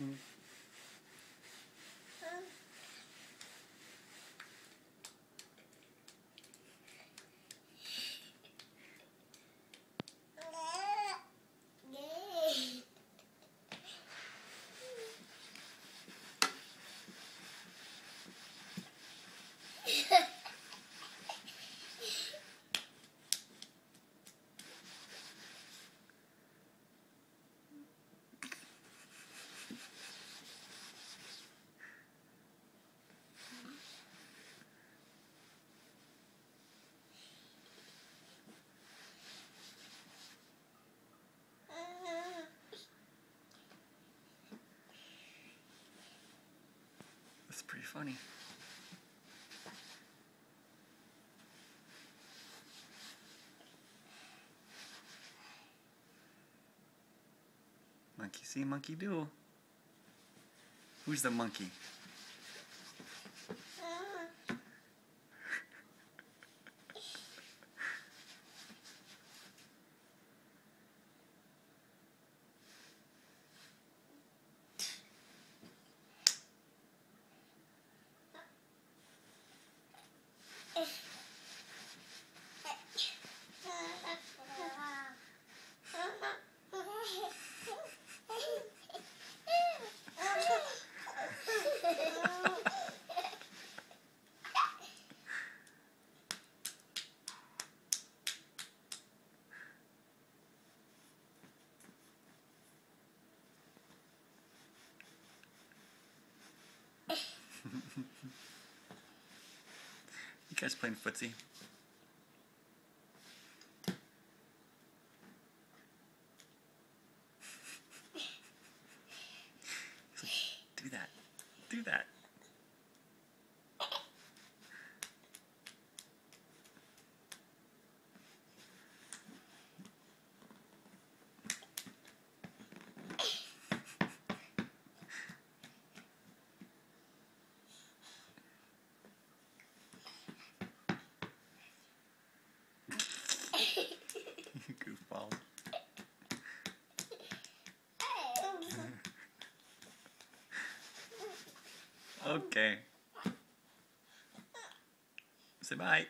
That's pretty funny. Monkey see, monkey do. Who's the monkey? You guys playing footsie? Do that. Do that. Okay. Say bye.